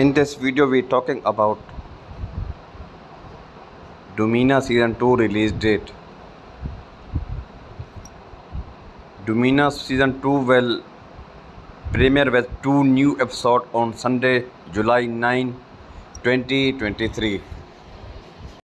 In this video we are talking about Domina season 2 release date. Domina season 2 will premiere with two new episodes on Sunday, July 9, 2023.